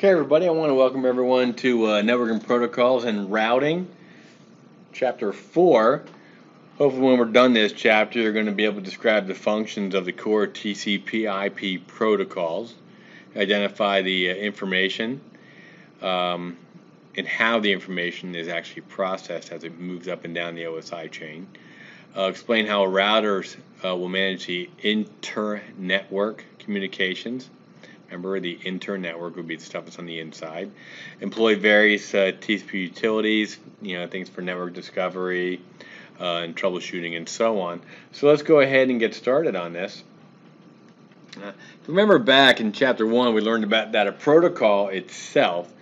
Okay, everybody, I want to welcome everyone to uh, Networking Protocols and Routing, Chapter 4. Hopefully, when we're done this chapter, you're going to be able to describe the functions of the core TCP IP protocols, identify the uh, information, um, and how the information is actually processed as it moves up and down the OSI chain. Uh, explain how routers uh, will manage the inter-network communications Remember, the inter-network would be the stuff that's on the inside. Employ various uh, TCP utilities, you know, things for network discovery uh, and troubleshooting and so on. So let's go ahead and get started on this. Uh, remember back in chapter one, we learned about that a protocol itself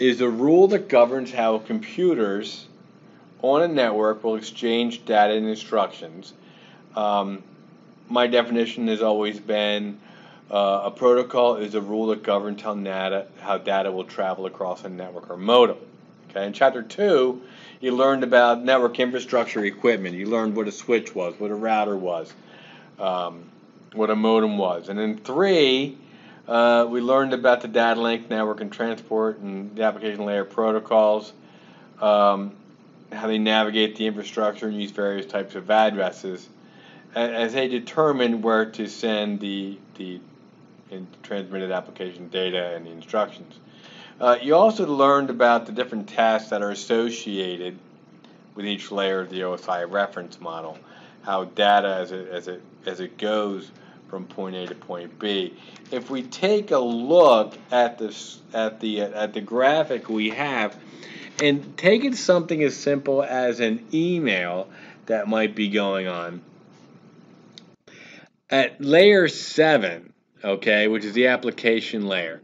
is a rule that governs how computers on a network will exchange data and instructions. Um, my definition has always been uh, a protocol is a rule that governs how data, how data will travel across a network or modem. Okay, in chapter two, you learned about network infrastructure equipment. You learned what a switch was, what a router was, um, what a modem was. And in three, uh, we learned about the data link, network, and transport, and the application layer protocols, um, how they navigate the infrastructure and use various types of addresses as they determine where to send the, the in transmitted application data and the instructions. Uh, you also learned about the different tasks that are associated with each layer of the OSI reference model, how data as it, as it, as it goes from point A to point B. If we take a look at this at the at the graphic we have, and take it something as simple as an email that might be going on. At layer seven, okay, which is the application layer.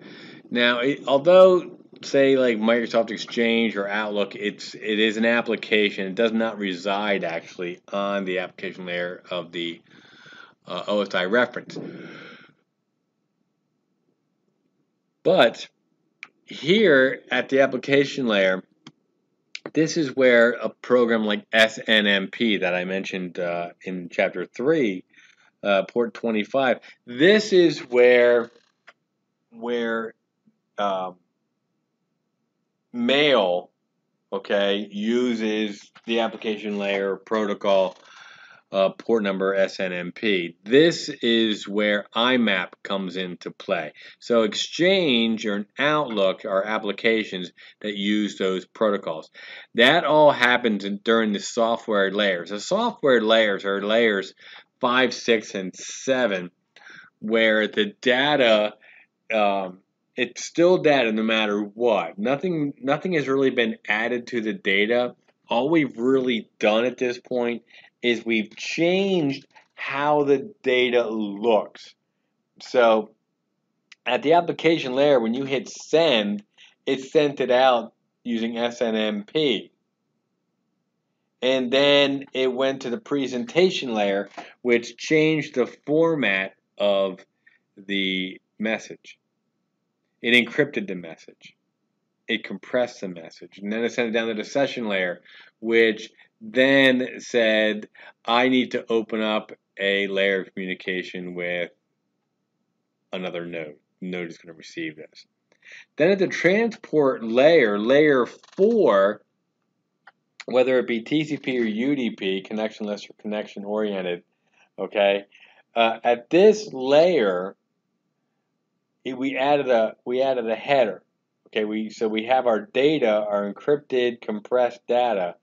Now, it, although say like Microsoft Exchange or Outlook, it's it is an application. It does not reside actually on the application layer of the uh, OSI reference. But here at the application layer, this is where a program like SMTP that I mentioned uh, in chapter 3 uh, port 25. This is where where um, mail, okay, uses the application layer protocol uh, port number SMTP. This is where IMAP comes into play. So Exchange or Outlook are applications that use those protocols. That all happens during the software layers. The software layers are layers 5, 6, and 7, where the data, um, it's still data no matter what. Nothing, nothing has really been added to the data. All we've really done at this point is we've changed how the data looks. So at the application layer, when you hit send, it sent it out using SMTP and then it went to the presentation layer, which changed the format of the message. It encrypted the message. It compressed the message. And then it sent it down to the session layer, which then said, I need to open up a layer of communication with another node. Node is going to receive this. Then at the transport layer, layer 4, whether it be TCP or UDP, connectionless or connection oriented, okay, uh, at this layer, we added a we added a header. Okay, we so we have our data, our encrypted, compressed data.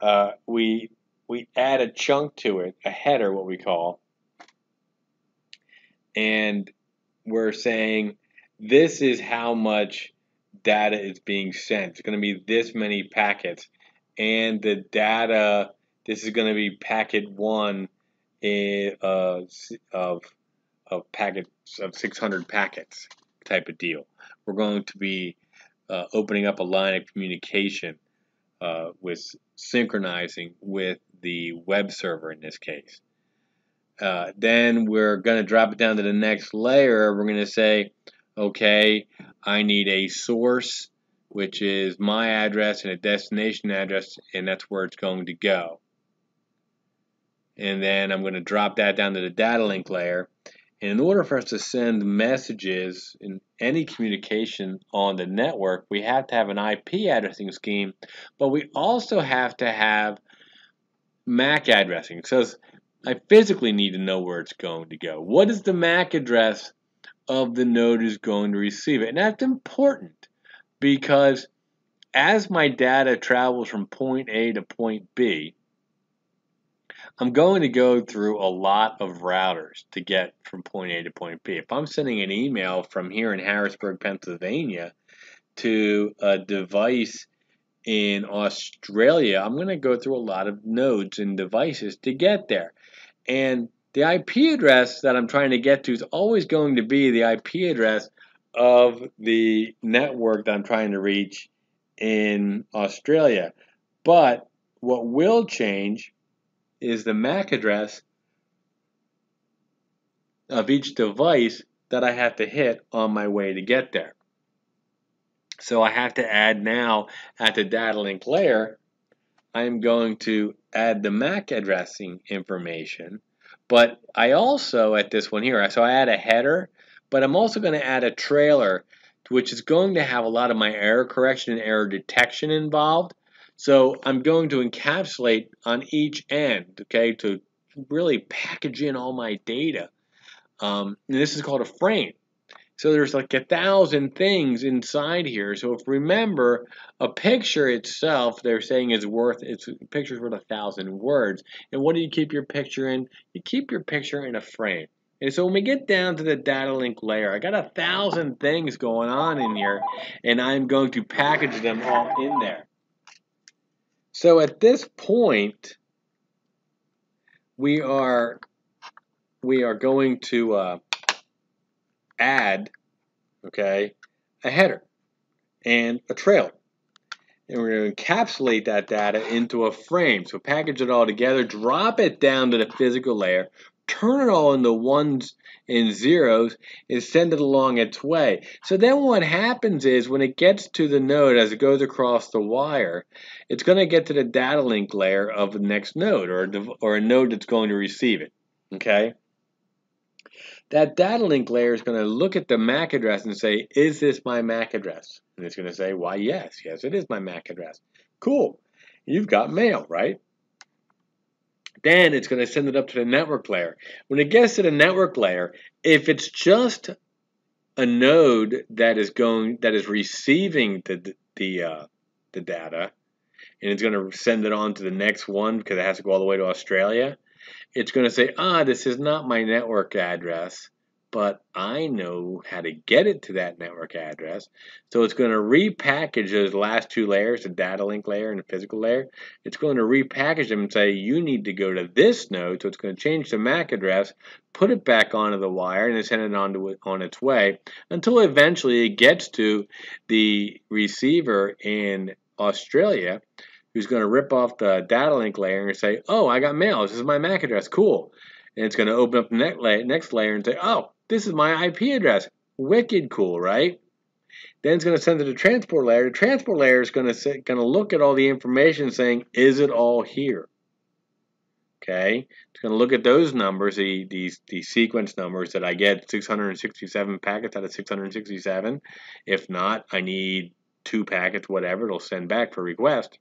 Uh, we we add a chunk to it, a header, what we call, and we're saying this is how much data is being sent. It's going to be this many packets and the data, this is going to be packet one in, uh, of, of packets of 600 packets type of deal. We're going to be uh, opening up a line of communication uh, with synchronizing with the web server in this case. Uh, then we're going to drop it down to the next layer. We're going to say, okay, I need a source which is my address and a destination address, and that's where it's going to go. And then I'm going to drop that down to the data link layer, And in order for us to send messages in any communication on the network, we have to have an IP addressing scheme, but we also have to have MAC addressing. So I physically need to know where it's going to go. What is the MAC address of the node is going to receive it? And that's important because as my data travels from point A to point B, I'm going to go through a lot of routers to get from point A to point B. If I'm sending an email from here in Harrisburg, Pennsylvania to a device in Australia, I'm going to go through a lot of nodes and devices to get there. And the IP address that I'm trying to get to is always going to be the IP address of the network that I'm trying to reach in Australia. But what will change is the MAC address of each device that I have to hit on my way to get there. So I have to add now at the data link layer, I'm going to add the MAC addressing information. But I also, at this one here, so I add a header, but I'm also going to add a trailer, which is going to have a lot of my error correction and error detection involved. So I'm going to encapsulate on each end, okay, to really package in all my data. Um, and this is called a frame. So there's like a thousand things inside here. So if remember, a picture itself, they're saying is worth, it's picture's worth a thousand words. And what do you keep your picture in? You keep your picture in a frame. And so when we get down to the data link layer, I got a thousand things going on in here, and I'm going to package them all in there. So at this point, we are we are going to uh, add, okay, a header and a trailer. And we're going to encapsulate that data into a frame. So package it all together, drop it down to the physical layer, turn it all into ones and zeros and send it along its way. So then what happens is when it gets to the node as it goes across the wire, it's going to get to the data link layer of the next node or or a node that's going to receive it. Okay? That data link layer is going to look at the MAC address and say, is this my MAC address? And it's going to say, why, yes, yes, it is my MAC address. Cool. You've got mail, right? Then it's going to send it up to the network layer. When it gets to the network layer, if it's just a node that is going that is receiving the the uh, the data, and it's going to send it on to the next one because it has to go all the way to Australia. It's going to say, ah, this is not my network address but I know how to get it to that network address. So it's going to repackage those last two layers, the data link layer and the physical layer. It's going to repackage them and say, you need to go to this node. So it's going to change the MAC address, put it back onto the wire, and then send it on, to on its way until eventually it gets to the receiver in Australia who's going to rip off the data link layer and say, oh, I got mail. This is my MAC address. Cool. And it's going to open up the next layer and say, oh, this is my IP address. Wicked cool, right? Then it's going to send it to the transport layer. The transport layer is going to going to look at all the information saying, is it all here? Okay, it's going to look at those numbers, the, these the sequence numbers that I get 667 packets out of 667. If not, I need two packets, whatever, it'll send back for request.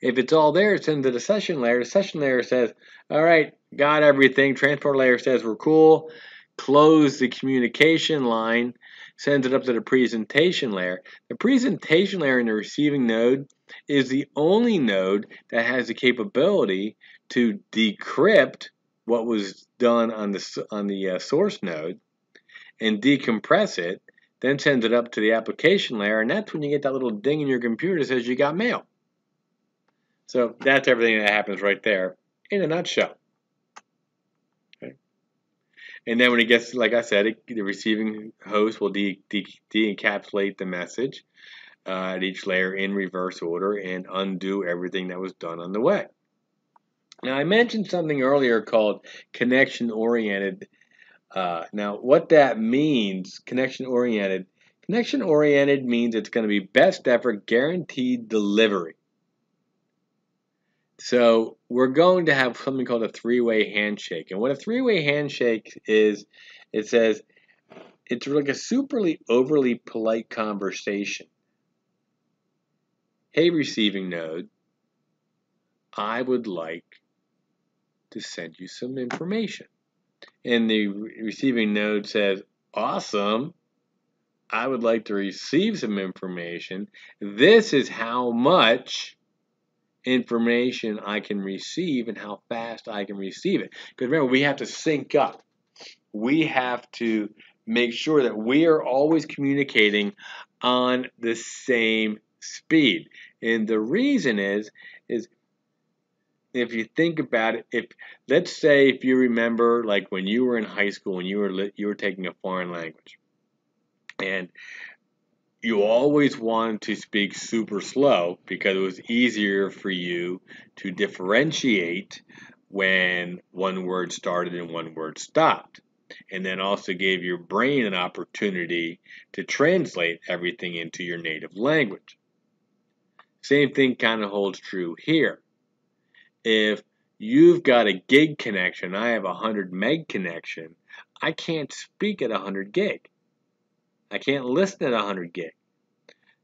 If it's all there, it sends to the session layer. The session layer says, all right, got everything. Transport layer says we're cool close the communication line, sends it up to the presentation layer. The presentation layer in the receiving node is the only node that has the capability to decrypt what was done on the on the uh, source node and decompress it, then sends it up to the application layer, and that's when you get that little ding in your computer that says you got mail. So that's everything that happens right there in a nutshell. And then when it gets, like I said, it, the receiving host will de, de, de-encapsulate the message uh, at each layer in reverse order and undo everything that was done on the way. Now, I mentioned something earlier called connection oriented. Uh, now, what that means, connection oriented, connection oriented means it's going to be best effort guaranteed delivery. So we're going to have something called a three-way handshake. And what a three-way handshake is, it says it's like a superly overly polite conversation. Hey, receiving node, I would like to send you some information. And the receiving node says, Awesome. I would like to receive some information. This is how much information I can receive and how fast I can receive it. Because remember, we have to sync up. We have to make sure that we are always communicating on the same speed. And the reason is, is if you think about it, if let's say if you remember, like when you were in high school, and you were you were taking a foreign language, and you always wanted to speak super slow because it was easier for you to differentiate when one word started and one word stopped. And then also gave your brain an opportunity to translate everything into your native language. Same thing kind of holds true here. If you've got a gig connection, I have a 100 meg connection, I can't speak at 100 gig. I can't listen at 100 gig.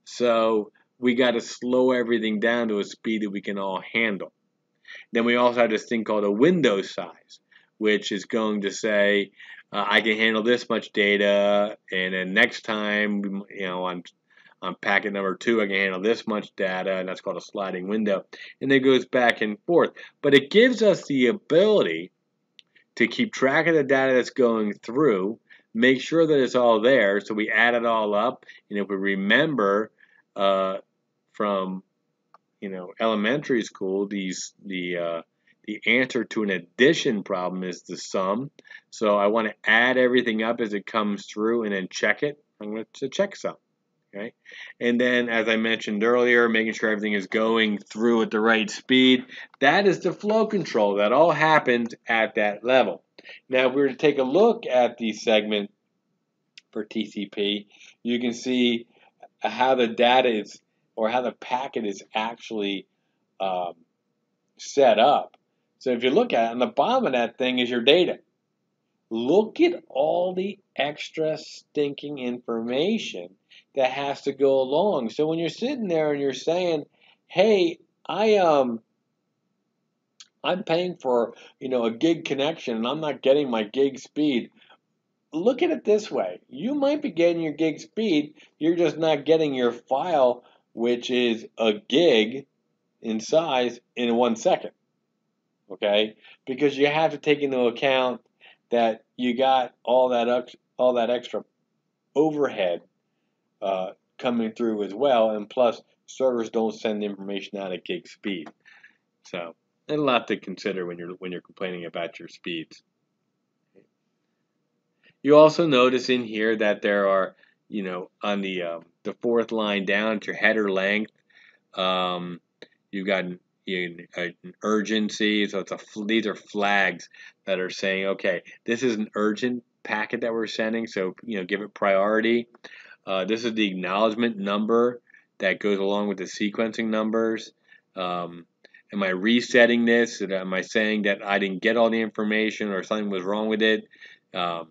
So we got to slow everything down to a speed that we can all handle. Then we also have this thing called a window size, which is going to say uh, I can handle this much data, and then next time, you know, on on packet number two, I can handle this much data, and that's called a sliding window, and it goes back and forth. But it gives us the ability to keep track of the data that's going through make sure that it's all there. So we add it all up, and if we remember uh, from you know elementary school, these the uh, the answer to an addition problem is the sum. So I want to add everything up as it comes through and then check it. I'm going to check sum. Okay. And then, as I mentioned earlier, making sure everything is going through at the right speed. That is the flow control. That all happens at that level. Now, if we were to take a look at the segment for TCP, you can see how the data is or how the packet is actually um, set up. So if you look at it, on the bottom of that thing is your data. Look at all the extra stinking information that has to go along. So when you're sitting there and you're saying, "Hey, I um I'm paying for, you know, a gig connection and I'm not getting my gig speed." Look at it this way. You might be getting your gig speed, you're just not getting your file which is a gig in size in 1 second. Okay? Because you have to take into account that you got all that all that extra overhead uh, coming through as well, and plus servers don't send information out at gig speed. So a lot to consider when you're when you're complaining about your speeds. You also notice in here that there are, you know, on the uh, the fourth line down to your header length, um, you've got an, an, urgency. So it's a these are flags that are saying, okay, this is an urgent packet that we're sending, so you know, give it priority. Uh, this is the acknowledgement number that goes along with the sequencing numbers. Um, am I resetting this? Am I saying that I didn't get all the information or something was wrong with it? Um,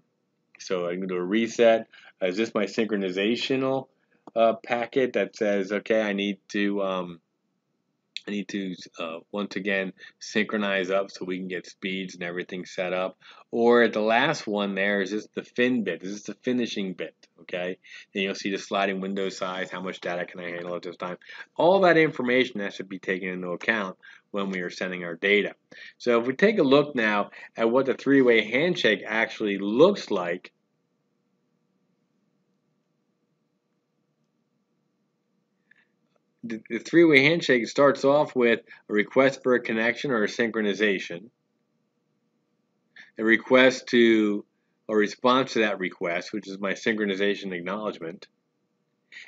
so I can do a reset. Uh, is this my synchronizational uh, packet that says, okay, I need to um, I need to uh, once again synchronize up so we can get speeds and everything set up. Or the last one there is this the fin bit. Is this is the finishing bit. Okay, then you'll see the sliding window size. How much data can I handle at this time? All that information that should be taken into account when we are sending our data. So if we take a look now at what the three-way handshake actually looks like the, the three-way handshake starts off with a request for a connection or a synchronization, a request to a response to that request, which is my synchronization acknowledgement.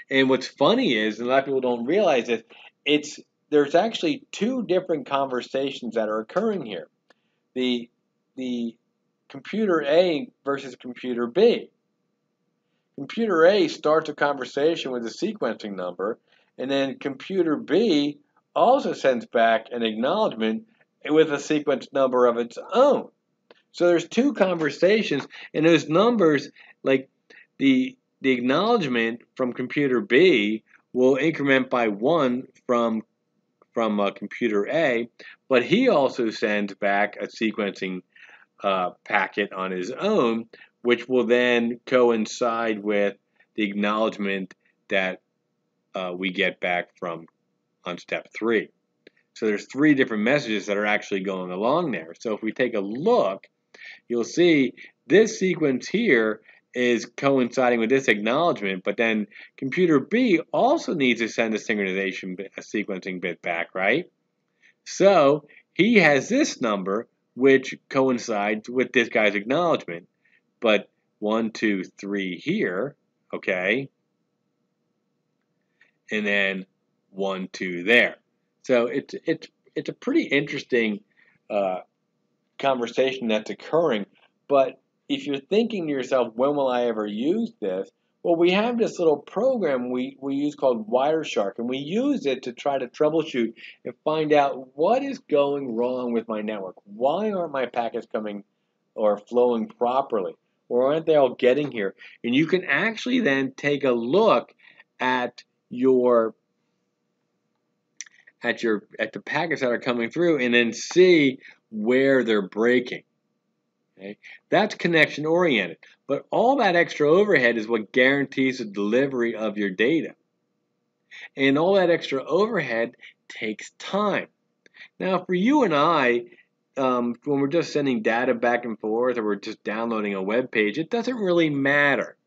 And what's funny is, and a lot of people don't realize this, it's there's actually two different conversations that are occurring here. The the computer A versus computer B. Computer A starts a conversation with a sequencing number and then computer B also sends back an acknowledgement with a sequence number of its own. So there's two conversations, and those numbers, like the the acknowledgement from computer B, will increment by one from from uh, computer A, but he also sends back a sequencing uh, packet on his own, which will then coincide with the acknowledgement that uh, we get back from on step three. So there's three different messages that are actually going along there. So if we take a look, you'll see this sequence here is coinciding with this acknowledgement, but then computer B also needs to send a synchronization a sequencing bit back, right? So he has this number, which coincides with this guy's acknowledgement. But one, two, three here, okay? And then one, two there. So it's it's it's a pretty interesting uh, conversation that's occurring. But if you're thinking to yourself, when will I ever use this? Well, we have this little program we, we use called Wireshark, and we use it to try to troubleshoot and find out what is going wrong with my network. Why aren't my packets coming or flowing properly? Or aren't they all getting here? And you can actually then take a look at your at your at the packets that are coming through and then see where they're breaking. Okay? That's connection oriented. But all that extra overhead is what guarantees the delivery of your data. And all that extra overhead takes time. Now, for you and I, um, when we're just sending data back and forth or we're just downloading a web page, it doesn't really matter.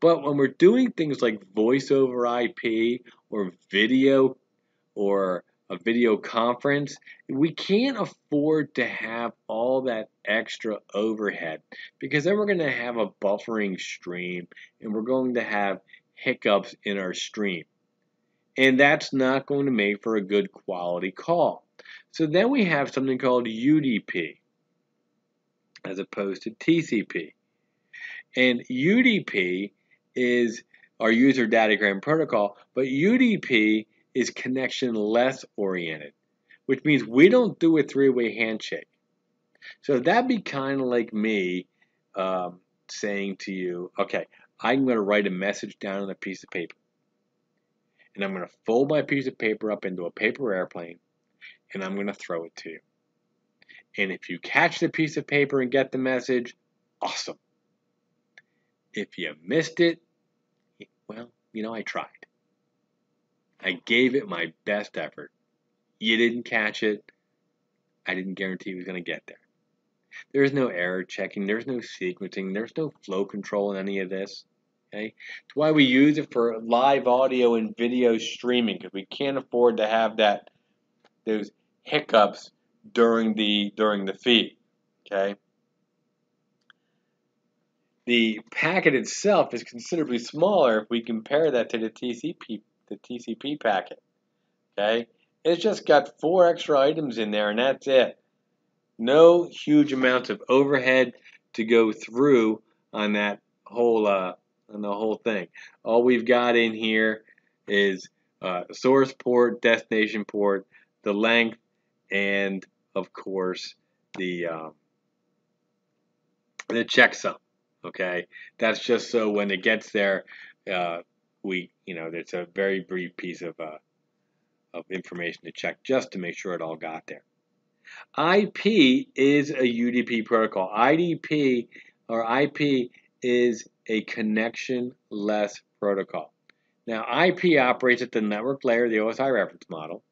But when we're doing things like voice over IP or video or a video conference, we can't afford to have all that extra overhead because then we're going to have a buffering stream and we're going to have hiccups in our stream. And that's not going to make for a good quality call. So then we have something called UDP as opposed to TCP. And UDP is our user datagram protocol, but UDP is connection less oriented, which means we don't do a three way handshake. So that'd be kind of like me um, saying to you, okay, I'm going to write a message down on a piece of paper. And I'm going to fold my piece of paper up into a paper airplane and I'm going to throw it to you. And if you catch the piece of paper and get the message, awesome. If you missed it, well, you know, I tried. I gave it my best effort. You didn't catch it. I didn't guarantee it was going to get there. There's no error checking. There's no sequencing. There's no flow control in any of this. Okay, it's why we use it for live audio and video streaming because we can't afford to have that those hiccups during the during the feed. Okay. The packet itself is considerably smaller if we compare that to the TCP the TCP packet. Okay, it's just got four extra items in there, and that's it. No huge amounts of overhead to go through on that whole uh, on the whole thing. All we've got in here is uh, source port, destination port, the length, and of course the uh, the checksum. Okay, that's just so when it gets there, uh, we, you know, it's a very brief piece of, uh, of information to check just to make sure it all got there. IP is a UDP protocol. IDP or IP is a connectionless protocol. Now, IP operates at the network layer, the OSI reference model.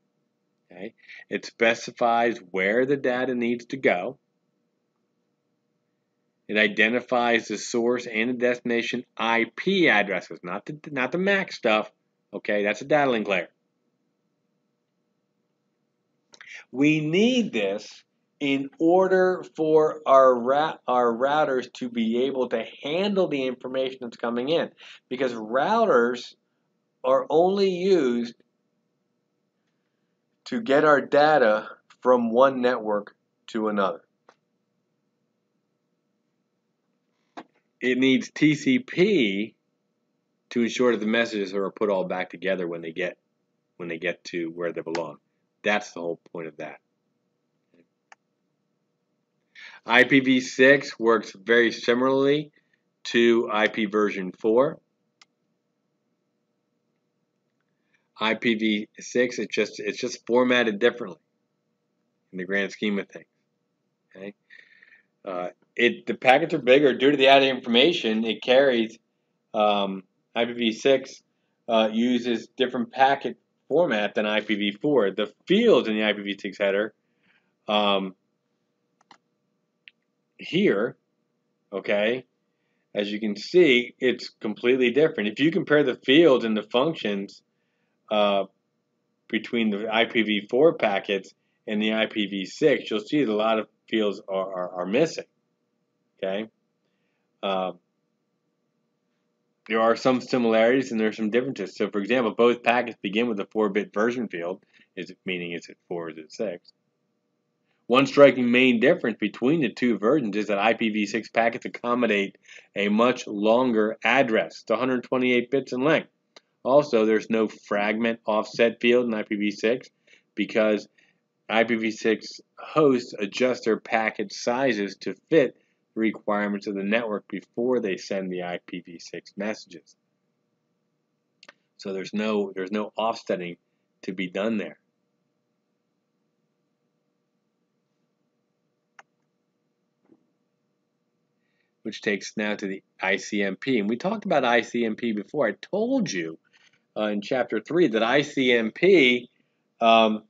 Okay? It specifies where the data needs to go. It identifies the source and the destination IP addresses, not the, not the MAC stuff. Okay, that's a data link layer. We need this in order for our, our routers to be able to handle the information that's coming in. Because routers are only used to get our data from one network to another. It needs TCP to ensure that the messages are put all back together when they get when they get to where they belong. That's the whole point of that. IPv6 works very similarly to IP version 4. IPv6 it's just it's just formatted differently in the grand scheme of things. Okay, uh, it the packets are bigger due to the added information it carries. Um, IPv6 uh, uses different packet format than IPv4. The fields in the IPv6 header um, here, okay, as you can see, it's completely different. If you compare the fields and the functions uh, between the IPv4 packets and the IPv6, you'll see that a lot of fields are, are, are missing. Okay. Uh, there are some similarities and there are some differences. So, for example, both packets begin with a 4-bit version field, meaning is it 4 or is it 6? One striking main difference between the two versions is that IPv6 packets accommodate a much longer address. It's 128 bits in length. Also, there's no fragment offset field in IPv6 because IPv6 hosts adjust their packet sizes to fit requirements of the network before they send the IPv6 messages. So there's no there's no offsetting to be done there. Which takes now to the ICMP. And we talked about ICMP before. I told you uh, in chapter 3 that ICMP um,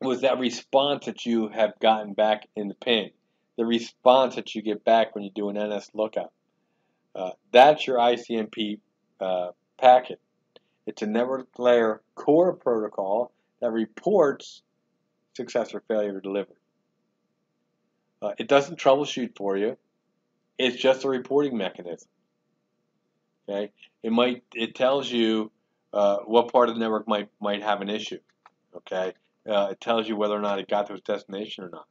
was that response that you have gotten back in the ping, the response that you get back when you do an NS lookup. Uh, that's your ICMP uh, packet. It's a network layer core protocol that reports success or failure to deliver. Uh, it doesn't troubleshoot for you. It's just a reporting mechanism. Okay, it might it tells you uh, what part of the network might might have an issue. Okay, uh, it tells you whether or not it got to its destination or not.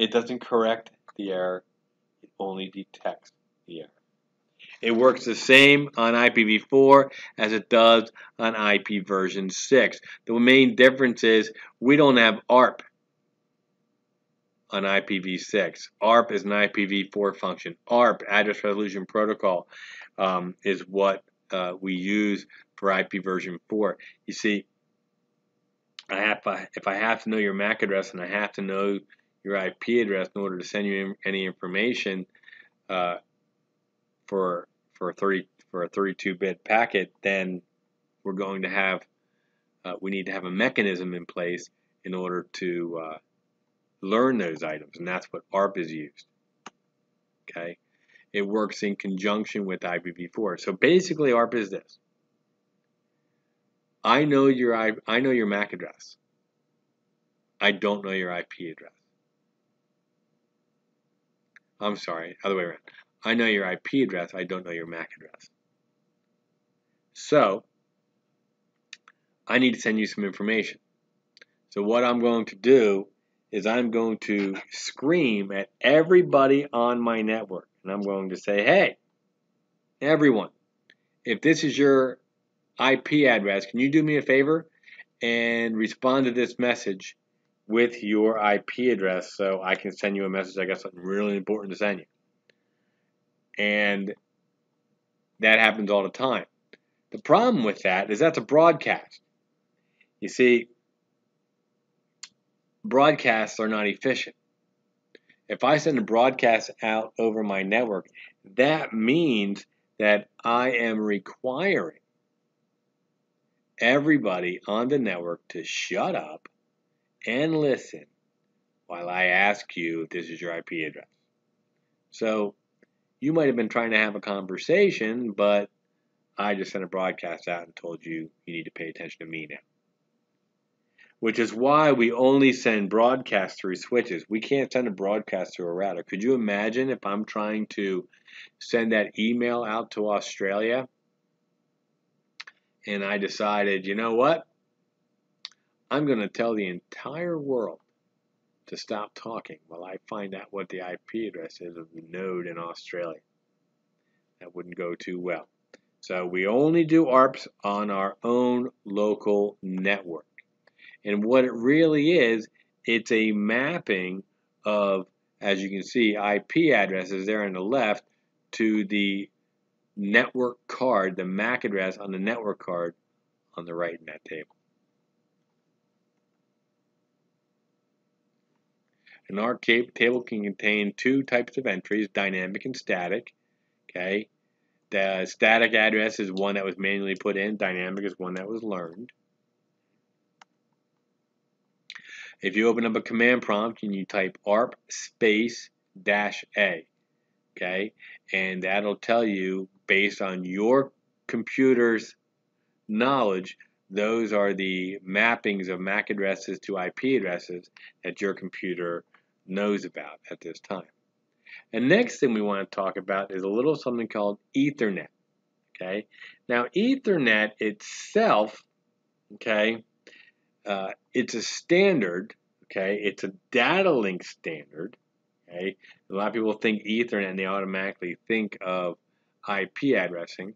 It doesn't correct the error, it only detects the error. It works the same on IPv4 as it does on IP version 6. The main difference is we don't have ARP on IPv6. ARP is an IPv4 function. ARP, Address Resolution Protocol, um, is what uh, we use for IP version 4. You see, I have if I have to know your MAC address and I have to know your IP address in order to send you any information uh, for for a 30 for a 32-bit packet, then we're going to have uh, we need to have a mechanism in place in order to uh, learn those items, and that's what ARP is used. Okay, it works in conjunction with IPv4. So basically, ARP is this. I know your I know your MAC address. I don't know your IP address. I'm sorry, other way around. I know your IP address, I don't know your MAC address. So, I need to send you some information. So what I'm going to do is I'm going to scream at everybody on my network. And I'm going to say, hey, everyone, if this is your IP address, can you do me a favor and respond to this message with your IP address so I can send you a message? I got something really important to send you. And that happens all the time. The problem with that is that's a broadcast. You see, broadcasts are not efficient. If I send a broadcast out over my network, that means that I am requiring everybody on the network to shut up and listen while I ask you if this is your IP address. So you might have been trying to have a conversation, but I just sent a broadcast out and told you you need to pay attention to me now. Which is why we only send broadcasts through switches. We can't send a broadcast through a router. Could you imagine if I'm trying to send that email out to Australia and I decided, you know what? I'm going to tell the entire world to stop talking while I find out what the IP address is of the node in Australia. That wouldn't go too well. So we only do ARPs on our own local network. And what it really is, it's a mapping of, as you can see, IP addresses there on the left to the network card, the MAC address on the network card on the right in that table. An ARP table can contain two types of entries, dynamic and static. Okay, the static address is one that was manually put in. Dynamic is one that was learned. If you open up a command prompt and you type ARP space dash A, okay, and that'll tell you based on your computer's knowledge, those are the mappings of MAC addresses to IP addresses that your computer knows about at this time. And next thing we want to talk about is a little something called Ethernet. Okay, now Ethernet itself, okay, uh, it's a standard. Okay, it's a data link standard. Okay, a lot of people think Ethernet and they automatically think of IP addressing.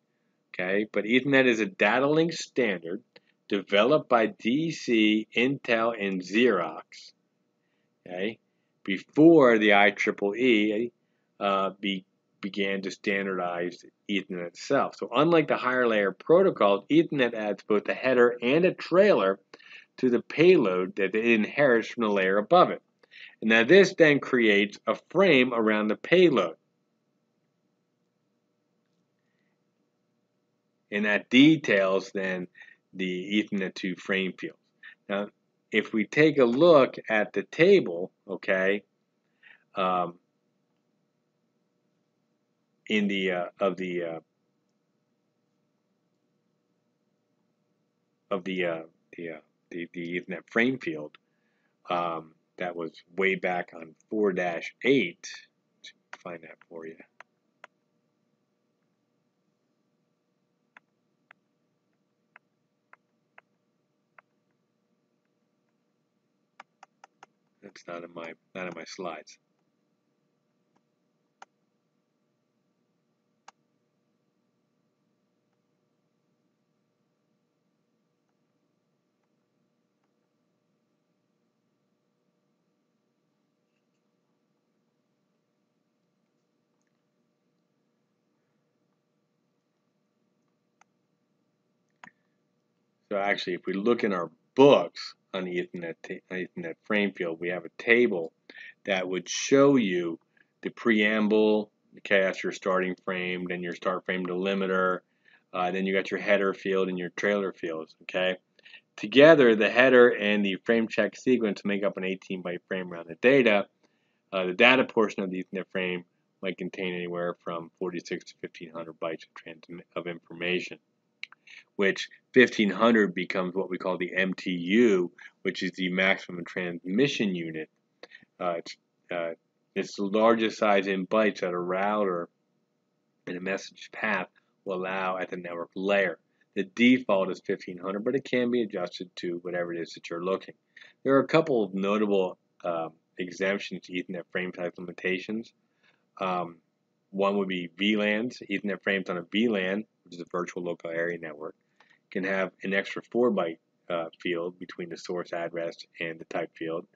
Okay, but Ethernet is a data link standard developed by DEC, Intel, and Xerox. Okay, before the IEEE uh, be, began to standardize Ethernet itself. So unlike the higher layer protocols, Ethernet adds both a header and a trailer to the payload that it inherits from the layer above it. And now this then creates a frame around the payload. And that details then the Ethernet 2 frame fields. Now, if we take a look at the table, okay, um, in the uh, of the uh, of the uh, the, uh, the the Ethernet frame field um, that was way back on 4-8. Find that for you. That's not in my not in my slides. So actually, if we look in our books on the Ethernet, Ethernet frame field, we have a table that would show you the preamble, okay, that's your starting frame, then your start frame delimiter, uh, then you got your header field and your trailer fields, okay? Together, the header and the frame check sequence make up an 18 byte frame around the data. Uh, the data portion of the Ethernet frame might contain anywhere from 46 to 1500 bytes of, of information which 1500 becomes what we call the MTU, which is the maximum transmission unit. Uh, it's, uh, it's the largest size in bytes that a router and a message path will allow at the network layer. The default is 1500, but it can be adjusted to whatever it is that you're looking. There are a couple of notable uh, exemptions to Ethernet frame type limitations. Um, one would be VLANs, Ethernet frames on a VLAN, which is a virtual local area network can have an extra 4 byte uh, field between the source address and the type field,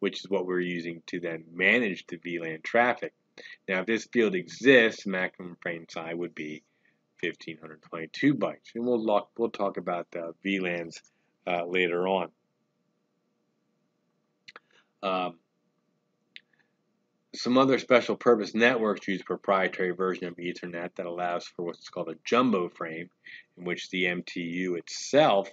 which is what we're using to then manage the VLAN traffic. Now, if this field exists, maximum frame size would be 1522 bytes. And we'll, lock, we'll talk about the VLANs uh, later on. Um, some other special purpose networks use a proprietary version of Ethernet that allows for what's called a jumbo frame, in which the MTU itself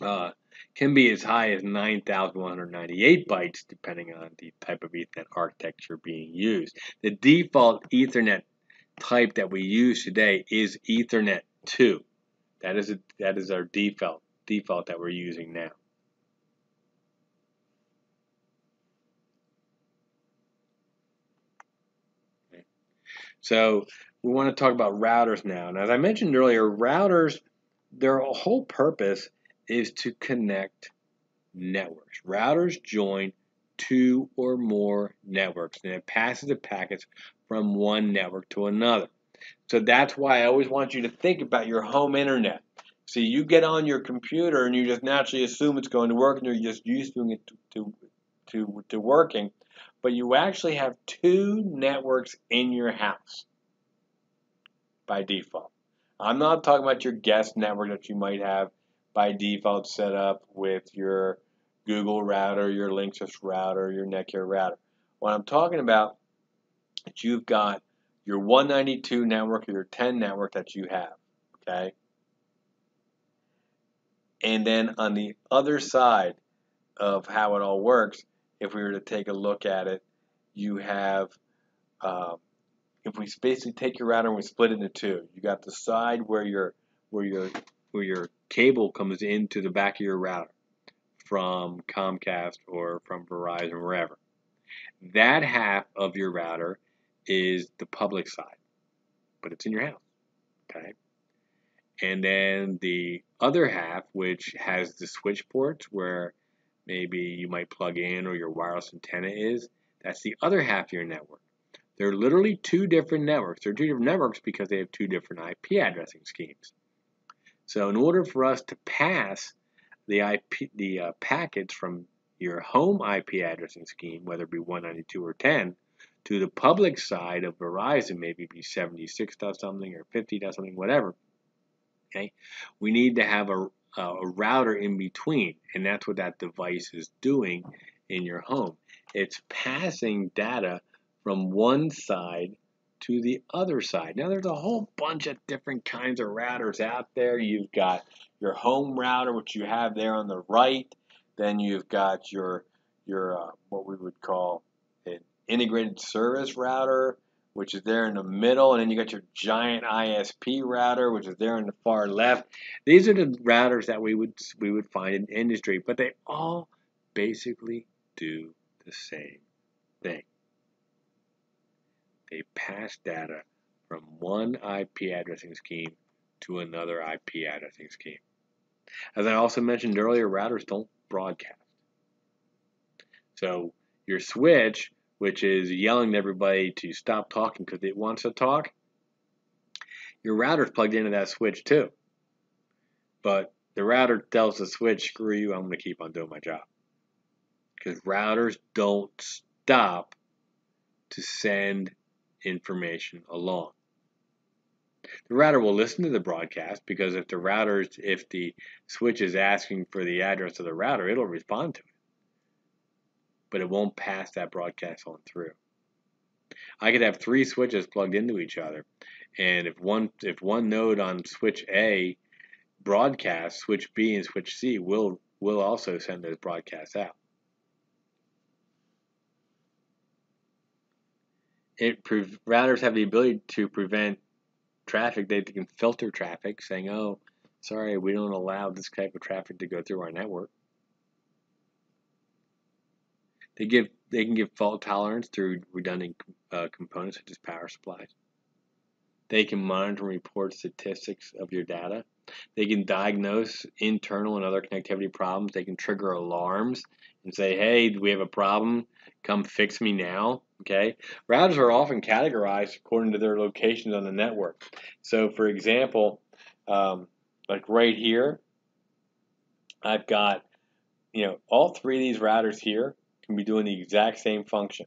uh, can be as high as 9,198 bytes, depending on the type of Ethernet architecture being used. The default Ethernet type that we use today is Ethernet 2. That is a, that is our default default that we're using now. So we want to talk about routers now. And as I mentioned earlier, routers, their whole purpose is to connect networks. Routers join two or more networks and it passes the packets from one network to another. So that's why I always want you to think about your home internet. See, you get on your computer and you just naturally assume it's going to work and you're just used to it to, to, to working, but you actually have two networks in your house by default. I'm not talking about your guest network that you might have by default set up with your Google router, your Linksys router, your Netgear router. What I'm talking about is you've got your 192 network or your 10 network that you have, okay? And then on the other side of how it all works, if we were to take a look at it, you have, uh, if we basically take your router and we split it into two, you got the side where your where your where your cable comes into the back of your router from Comcast or from Verizon, wherever. That half of your router is the public side, but it's in your house. Okay. And then the other half, which has the switch ports where maybe you might plug in or your wireless antenna is, that's the other half of your network. They're literally two different networks. They're two different networks because they have two different IP addressing schemes. So in order for us to pass the IP, the uh, packets from your home IP addressing scheme, whether it be 192 or 10, to the public side of Verizon, maybe be 76 something or 50 something, whatever. Okay, we need to have a, a router in between, and that's what that device is doing in your home. It's passing data from one side to the other side. Now, there's a whole bunch of different kinds of routers out there. You've got your home router, which you have there on the right. Then you've got your your uh, what we would call an integrated service router, which is there in the middle, and then you got your giant ISP router, which is there in the far left. These are the routers that we would we would find in industry, but they all basically do the same thing. They pass data from one IP addressing scheme to another IP addressing scheme. As I also mentioned earlier, routers don't broadcast. So your switch, which is yelling at everybody to stop talking because it wants to talk, your router's plugged into that switch too. But the router tells the switch, screw you, I'm going to keep on doing my job. Because routers don't stop to send information along. The router will listen to the broadcast because if the router, if the switch is asking for the address of the router, it'll respond to it. But it won't pass that broadcast on through. I could have three switches plugged into each other, and if one if one node on switch A broadcasts, switch B and switch C will will also send those broadcasts out. it routers have the ability to prevent traffic. They can filter traffic, saying, "Oh, sorry, we don't allow this type of traffic to go through our network." They give they can give fault tolerance through redundant uh, components such as power supplies. They can monitor and report statistics of your data. They can diagnose internal and other connectivity problems. They can trigger alarms and say, "Hey, we have a problem. Come fix me now." Okay, routers are often categorized according to their locations on the network. So, for example, um, like right here, I've got, you know, all three of these routers here can be doing the exact same function.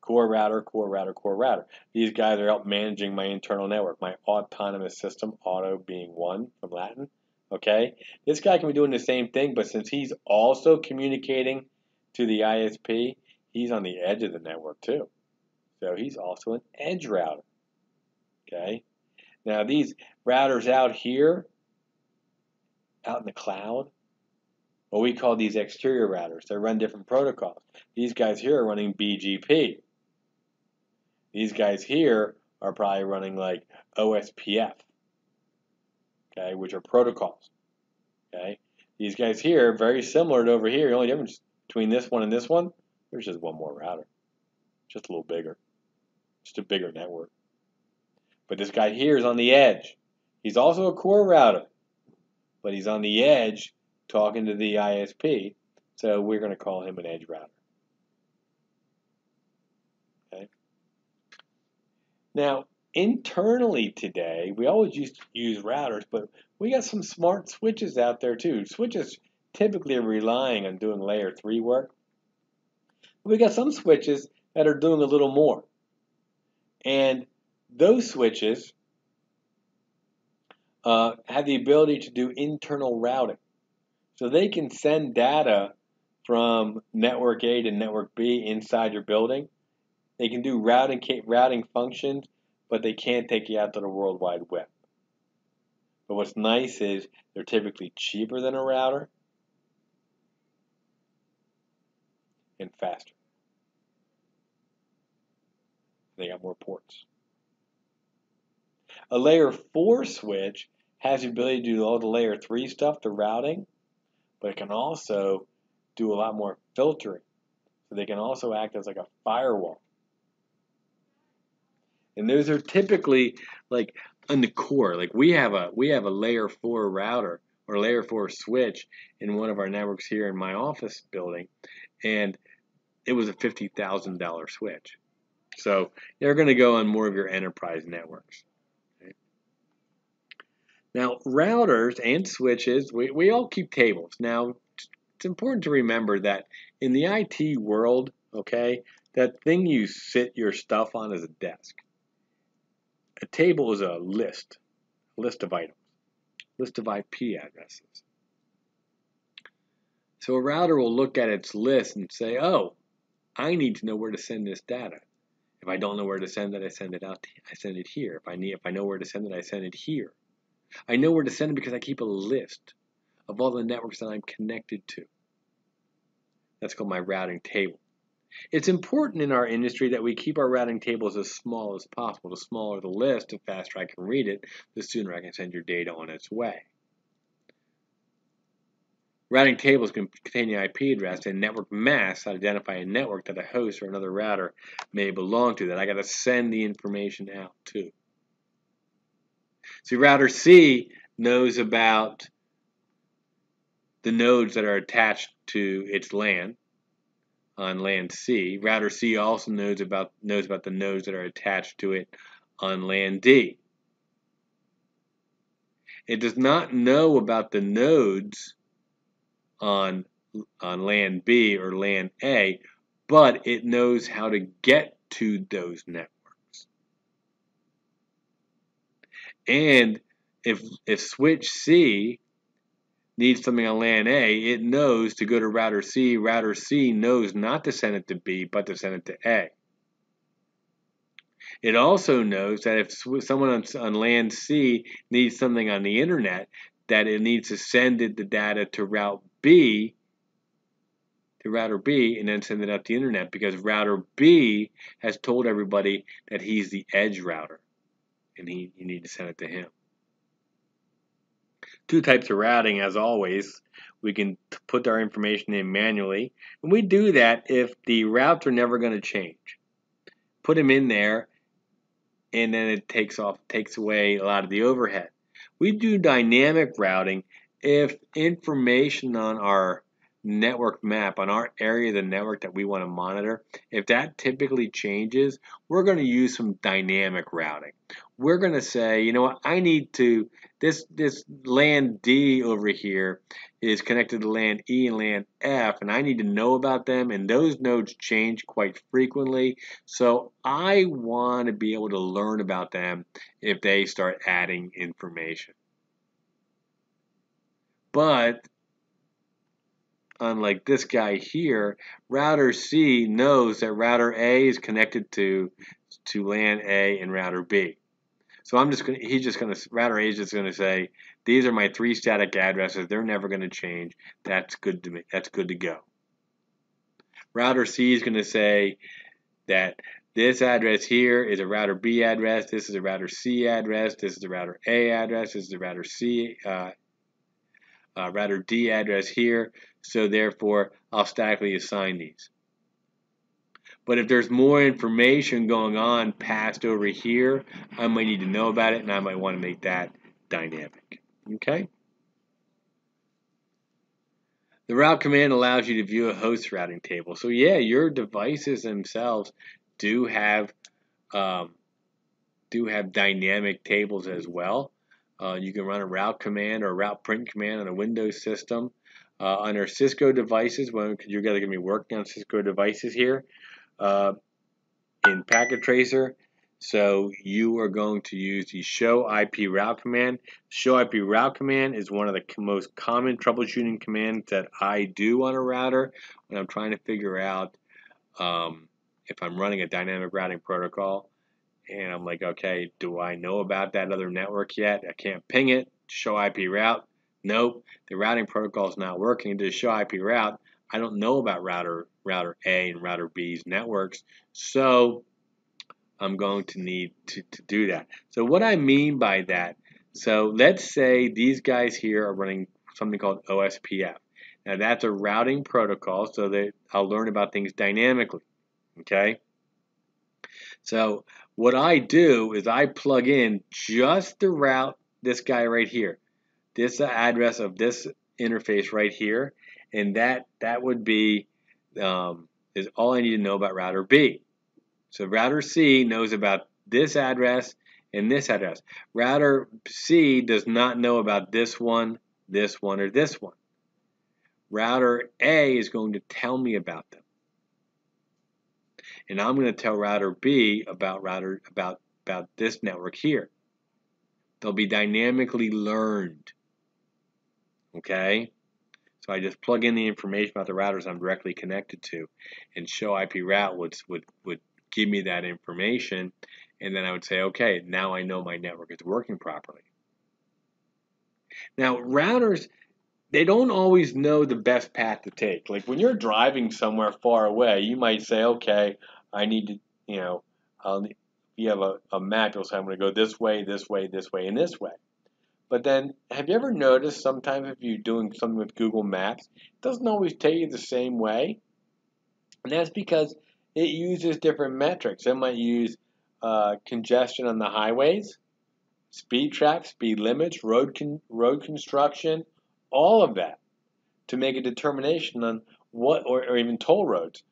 Core router, core router, core router. These guys are out managing my internal network, my autonomous system, auto being one from Latin. Okay, this guy can be doing the same thing, but since he's also communicating to the ISP, he's on the edge of the network too. So he's also an edge router. Okay. Now these routers out here, out in the cloud, what we call these exterior routers, they run different protocols. These guys here are running BGP. These guys here are probably running like OSPF, okay, which are protocols. Okay, these guys here are very similar to over here. The only difference between this one and this one there's just one more router. Just a little bigger. Just a bigger network. But this guy here is on the edge. He's also a core router. But he's on the edge talking to the ISP. So we're going to call him an edge router. Okay. Now, internally today, we always used to use routers, but we got some smart switches out there too. Switches typically are relying on doing layer 3 work. But We got some switches that are doing a little more. And those switches uh, have the ability to do internal routing. So they can send data from network A to network B inside your building. They can do routing routing functions, but they can't take you out to the World Wide Web. But what's nice is they're typically cheaper than a router and faster. They got more ports. A layer 4 switch has the ability to do all the layer 3 stuff, the routing, but it can also do a lot more filtering. So they can also act as like a firewall. And those are typically like on the core. Like we have a we have a layer 4 router or layer 4 switch in one of our networks here in my office building and it was a $50,000 switch. So they're going to go on more of your enterprise networks. Now, routers and switches, we, we all keep tables. Now, it's important to remember that in the IT world, okay, that thing you sit your stuff on is a desk. A table is a list, a list of items, list of IP addresses. So a router will look at its list and say, oh, I need to know where to send this data. If I don't know where to send it, I send it out. I send it here. If I need, if I know where to send it, I send it here. I know where to send it because I keep a list of all the networks that I'm connected to. That's called my routing table. It's important in our industry that we keep our routing tables as small as possible. The smaller the list, the faster I can read it, the sooner I can send your data on its way. Routing tables can contain the IP address and network mask to identify a network that a host or another router may belong to that I got to send the information out to. See, router C knows about the nodes that are attached to its LAN on LAN C. Router C also knows about knows about the nodes that are attached to it on LAN D. It does not know about the nodes on on LAN B or LAN A, but it knows how to get to those networks. And if if switch C needs something on LAN A, it knows to go to router C. Router C knows not to send it to B, but to send it to A. It also knows that if someone on, on LAN C needs something on the internet, that it needs to send it the data to route B, to router B, and then send it out the internet because router B has told everybody that he's the edge router, and he you need to send it to him two types of routing as always. We can put our information in manually. And we do that if the routes are never going to change. Put them in there and then it takes off takes away a lot of the overhead. We do dynamic routing if information on our network map on our area of the network that we want to monitor, if that typically changes, we're going to use some dynamic routing. We're going to say, you know what, I need to, this, this LAN D over here is connected to LAN E and LAN F, and I need to know about them, and those nodes change quite frequently. So I want to be able to learn about them if they start adding information. But unlike this guy here, router C knows that router A is connected to to LAN A and router B. So I'm just gonna, he's just going to router A is going to say these are my three static addresses. They're never going to change. That's good to me. That's good to go. Router C is going to say that this address here is a router B address. This is a router C address. This is a router A address. This is a router C uh, uh, router D address here. So therefore, I'll statically assign these. But if there's more information going on passed over here, I might need to know about it and I might want to make that dynamic. Okay? The route command allows you to view a host routing table. So yeah, your devices themselves do have um, do have dynamic tables as well. Uh, you can run a route command or a route print command on a Windows system. Uh, on our Cisco devices, well, you're going to be working on Cisco devices here uh, in Packet Tracer. So you are going to use the show IP route command. Show IP route command is one of the most common troubleshooting commands that I do on a router when I'm trying to figure out um, if I'm running a dynamic routing protocol. And I'm like, okay, do I know about that other network yet? I can't ping it. Show IP route. Nope, the routing protocol is not working. To show IP route, I don't know about router router A and router B's networks. So I'm going to need to, to do that. So what I mean by that, so let's say these guys here are running something called OSPF. Now that's a routing protocol so that I'll learn about things dynamically. Okay. So what I do is I plug in just the route, this guy right here, this address of this interface right here, and that that would be um, is all I need to know about router B. So router C knows about this address and this address. Router C does not know about this one, this one, or this one. Router A is going to tell me about them. And I'm going to tell router B about router about about this network here. They'll be dynamically learned. Okay? So I just plug in the information about the routers I'm directly connected to and show IP route would would would give me that information, and then I would say, okay, now I know my network is working properly. Now, routers, they don't always know the best path to take. Like when you're driving somewhere far away, you might say, okay, I need to, you know, I'll, you have a, a map, you'll say, I'm going to go this way, this way, this way, and this way. But then, have you ever noticed sometimes if you're doing something with Google Maps, it doesn't always tell you the same way? And that's because it uses different metrics. It might use uh, congestion on the highways, speed traps, speed limits, road con- road construction, all of that to make a determination on what, or, or even toll roads,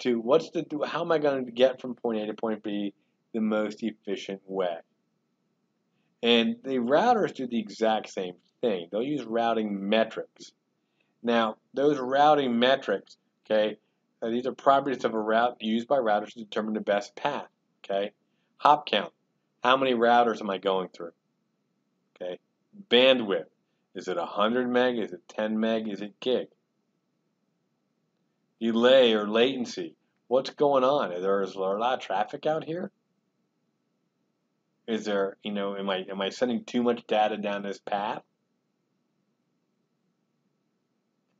to what's the how am I going to get from point A to point B the most efficient way. And the routers do the exact same thing. They'll use routing metrics. Now, those routing metrics, okay, uh, these are properties of a route used by routers to determine the best path. Okay, hop count. How many routers am I going through? Okay, bandwidth. Is it 100 meg? Is it 10 meg? Is it gig? Delay or latency. What's going on? Is there, is there a lot of traffic out here? Is there, you know, am I am I sending too much data down this path?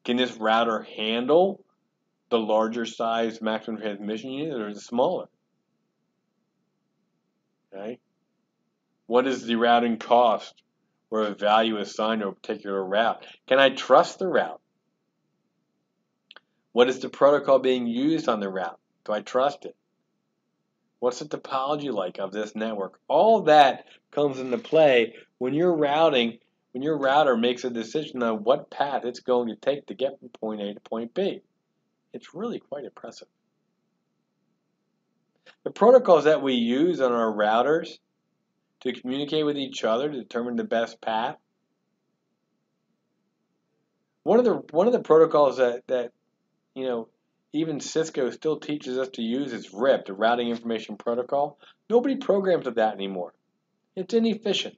Can this router handle the larger size maximum transmission unit or the smaller? Okay. What is the routing cost or a value assigned to a particular route? Can I trust the route? What is the protocol being used on the route? Do I trust it? What's the topology like of this network? All that comes into play when you're routing, when your router makes a decision on what path it's going to take to get from point A to point B. It's really quite impressive. The protocols that we use on our routers to communicate with each other to determine the best path. One of the one of the protocols that, that you know even Cisco still teaches us to use its RIP, the Routing Information Protocol. Nobody programs with that anymore. It's inefficient.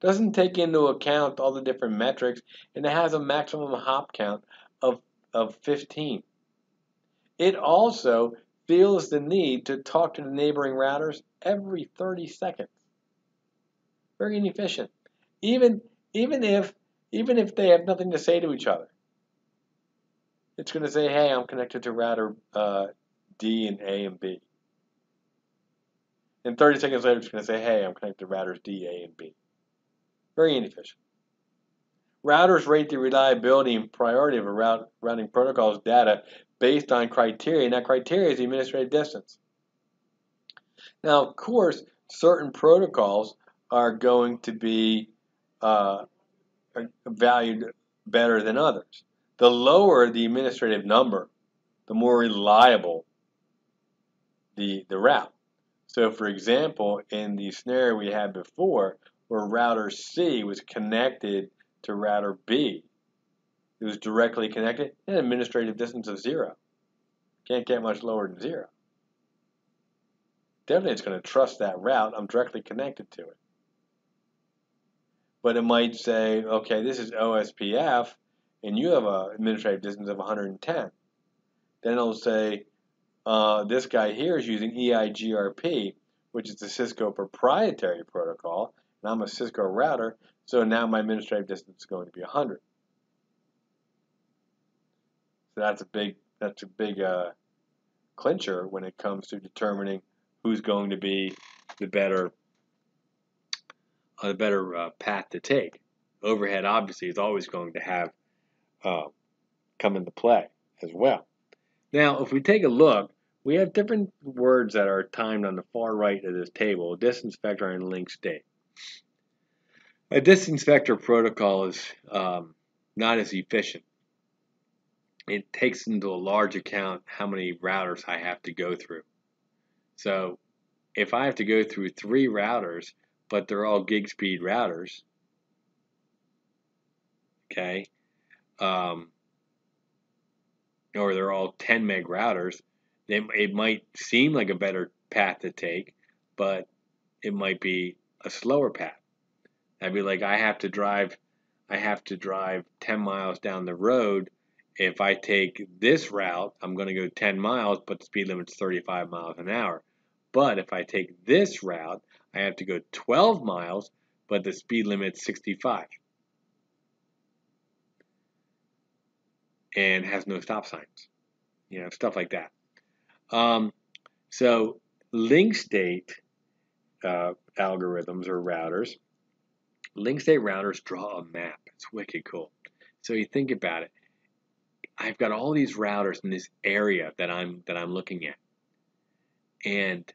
Doesn't take into account all the different metrics, and it has a maximum hop count of of 15. It also feels the need to talk to the neighboring routers every 30 seconds. Very inefficient. Even even if even if they have nothing to say to each other. It's going to say, hey, I'm connected to router uh, D and A and B. And 30 seconds later, it's going to say, hey, I'm connected to routers D, A, and B. Very inefficient. Routers rate the reliability and priority of a route, routing protocol's data based on criteria, and that criteria is the administrative distance. Now, of course, certain protocols are going to be uh, valued better than others. The lower the administrative number, the more reliable the, the route. So for example, in the scenario we had before, where router C was connected to router B, it was directly connected, an administrative distance of zero. Can't get much lower than zero. Definitely it's going to trust that route. I'm directly connected to it. But it might say, okay, this is OSPF, and you have an administrative distance of 110. Then it'll say, uh, this guy here is using EIGRP, which is the Cisco proprietary protocol, and I'm a Cisco router, so now my administrative distance is going to be 100. So that's a big that's a big uh, clincher when it comes to determining who's going to be the better uh, the better uh, path to take. Overhead obviously is always going to have uh, come into play as well. Now, if we take a look, we have different words that are timed on the far right of this table: distance vector and link state. A distance vector protocol is um, not as efficient it takes into a large account how many routers I have to go through. So if I have to go through three routers, but they're all gig speed routers, okay, um, or they're all 10 meg routers, it, it might seem like a better path to take, but it might be a slower path. I'd be like, I have to drive, I have to drive 10 miles down the road if I take this route, I'm going to go 10 miles, but the speed limit's 35 miles an hour. But if I take this route, I have to go 12 miles, but the speed limit's 65. And has no stop signs. You know, stuff like that. Um, so link state uh, algorithms or routers, link state routers draw a map. It's wicked cool. So you think about it. I've got all these routers in this area that I'm that I'm looking at. And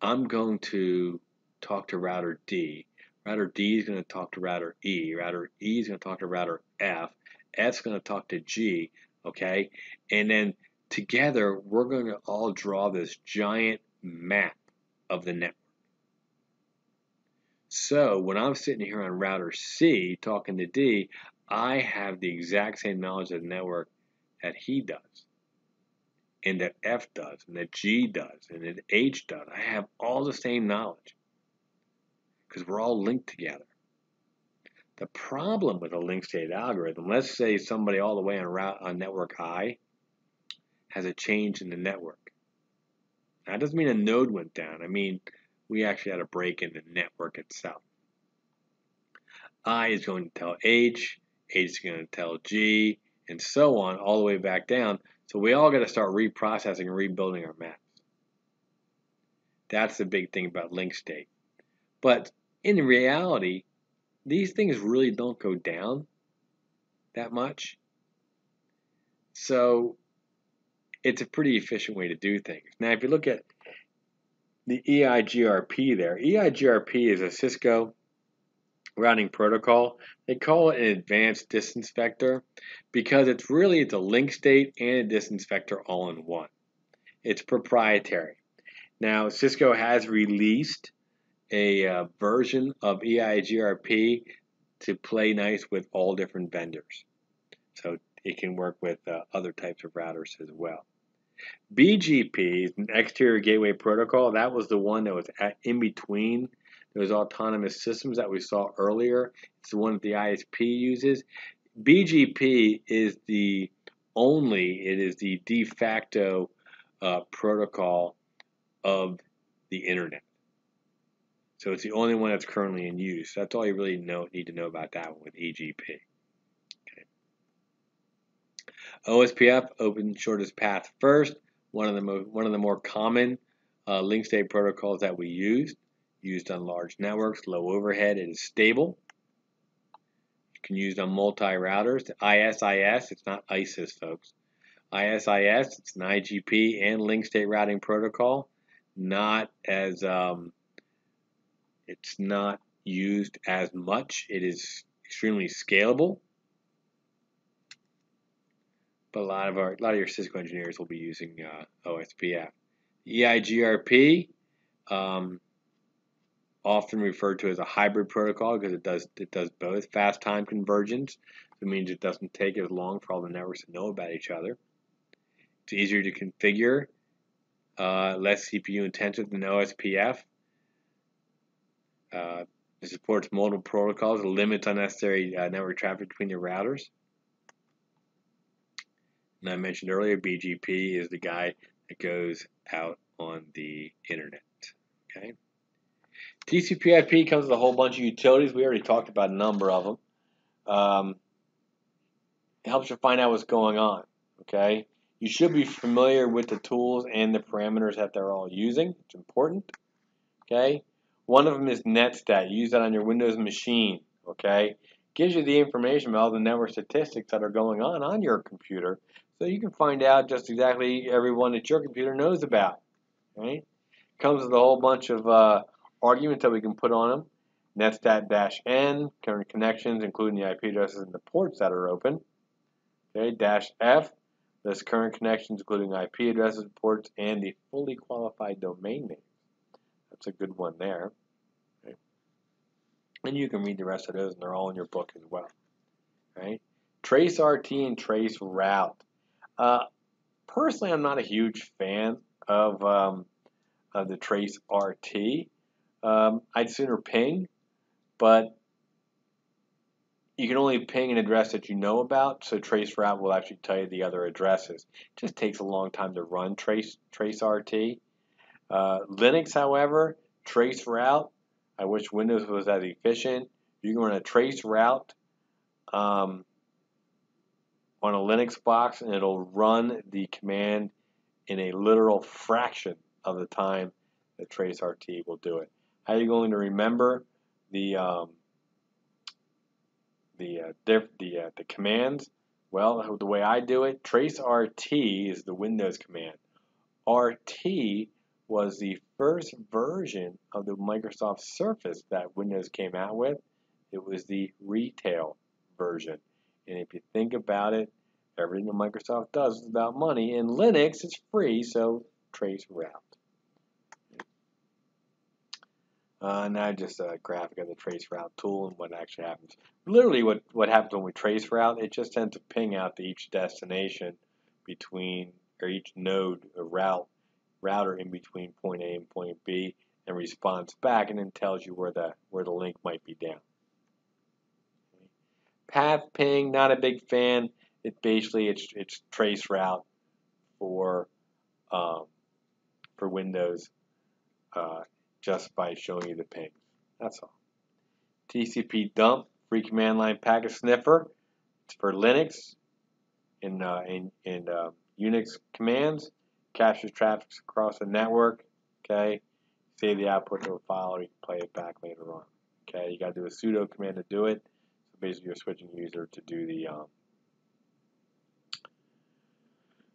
I'm going to talk to router D. Router D is going to talk to router E. Router E is going to talk to router F. F's going to talk to G, okay? And then together we're going to all draw this giant map of the network. So when I'm sitting here on router C talking to D, I have the exact same knowledge of the network that he does, and that F does, and that G does, and that H does. I have all the same knowledge because we're all linked together. The problem with a link state algorithm, let's say somebody all the way on route on network I has a change in the network. That doesn't mean a node went down. I mean we actually had a break in the network itself. I is going to tell H, H is going to tell G, and so on, all the way back down. So we all got to start reprocessing and rebuilding our maps. That's the big thing about link state. But in reality, these things really don't go down that much. So it's a pretty efficient way to do things. Now, if you look at the EIGRP there, EIGRP is a Cisco routing protocol. They call it an advanced distance vector because it's really it's a link state and a distance vector all in one. It's proprietary. Now Cisco has released a uh, version of EIGRP to play nice with all different vendors. So it can work with uh, other types of routers as well. BGP, an exterior gateway protocol, that was the one that was at, in between those autonomous systems that we saw earlier. It's the one that the ISP uses. BGP is the only, it is the de facto uh, protocol of the internet. So it's the only one that's currently in use. That's all you really know, need to know about that one with EGP. OSPF, Open Shortest Path First, one of the most, one of the more common uh, link state protocols that we use used on large networks, low overhead, it is stable. You can use on multi-routers. ISIS, it's not ISIS, folks. ISIS, it's an IGP and link state routing protocol. Not as, um, it's not used as much. It is extremely scalable. But a lot of our, a lot of your Cisco engineers will be using uh, OSPF. EIGRP, um, often referred to as a hybrid protocol because it does it does both fast time convergence. It means it doesn't take as long for all the networks to know about each other. It's easier to configure, uh, less CPU intensive than OSPF. Uh, it supports multiple protocols, limits unnecessary uh, network traffic between your routers. And I mentioned earlier, BGP is the guy that goes out on the internet. Okay. TCP/IP comes with a whole bunch of utilities. We already talked about a number of them. Um, it helps you find out what's going on. Okay. You should be familiar with the tools and the parameters that they're all using. It's important. Okay. One of them is NetStat. You use that on your Windows machine. Okay. Gives you the information about all the network statistics that are going on on your computer so you can find out just exactly everyone that your computer knows about. Right? Comes with a whole bunch of uh, arguments that we can put on them. Netstat-N, current connections, including the IP addresses and the ports that are open. Okay, dash F, lists current connections, including IP addresses, ports, and the fully qualified domain name. That's a good one there. Okay. And you can read the rest of those, and they're all in your book as well. Right? Trace RT and trace route. Uh, personally, I'm not a huge fan of, um, of the trace RT. Um, I'd sooner ping, but you can only ping an address that you know about, so trace route will actually tell you the other addresses. It just takes a long time to run trace trace RT. Uh, Linux, however, trace route. I wish Windows was as efficient. You can run a trace route um, on a Linux box and it'll run the command in a literal fraction of the time that trace RT will do it. How are you going to remember the um, the uh, diff, the uh, the commands? Well, the way I do it, trace RT is the Windows command. RT was the first version of the Microsoft Surface that Windows came out with. It was the retail version. And if you think about it, everything that Microsoft does is about money. In Linux, it's free, so trace route. Uh, now just a graphic of the trace route tool and what actually happens. Literally what, what happens when we trace route, it just tends to ping out to each destination between, or each node, a route, router in between point A and point B and responds back and then tells you where the, where the link might be down. Path ping, not a big fan. It basically it's it's trace route for um, for Windows uh, just by showing you the ping. That's all. TCP dump free command line packet sniffer. It's for Linux in uh, in, in uh, Unix commands. Captures traffic across the network. Okay. Save the output to a file or you can play it back later on. Okay. You got to do a sudo command to do it. So basically, you're switching user to do the um,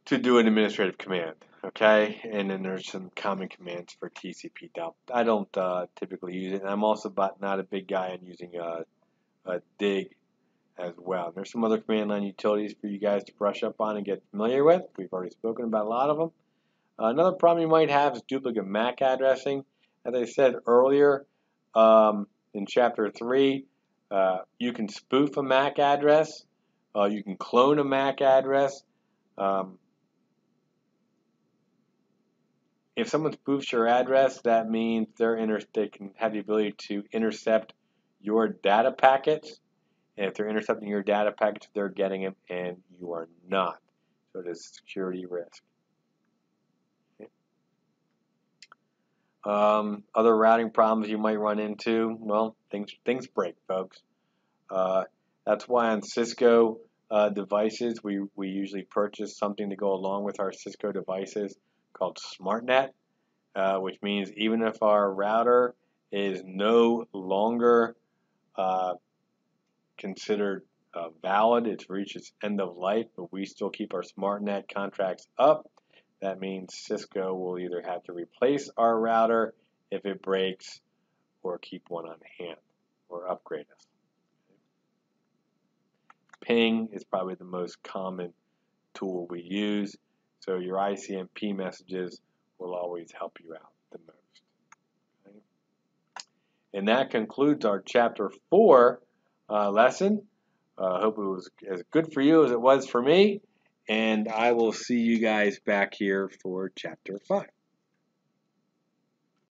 to do an administrative command. Okay, and then there's some common commands for TCP dump. I don't uh, typically use it, and I'm also not a big guy on using a, a dig as well. There's some other command line utilities for you guys to brush up on and get familiar with. We've already spoken about a lot of them. Uh, another problem you might have is duplicate MAC addressing. As I said earlier um, in Chapter 3, uh, you can spoof a MAC address. Uh, you can clone a MAC address. Um, if someone spoofs your address, that means they're they can have the ability to intercept your data packets. And if they're intercepting your data packets, they're getting them, and you are not. So it is a security risk. Um, other routing problems you might run into, well, things things break, folks. Uh, that's why on Cisco uh, devices, we, we usually purchase something to go along with our Cisco devices called SmartNet, uh, which means even if our router is no longer uh, considered uh, valid, it's reached its end of life, but we still keep our SmartNet contracts up, that means Cisco will either have to replace our router if it breaks or keep one on hand or upgrade us. Ping is probably the most common tool we use, so your ICMP messages will always help you out the most. Okay. And that concludes our Chapter 4 uh, lesson. I uh, hope it was as good for you as it was for me and I will see you guys back here for chapter 5.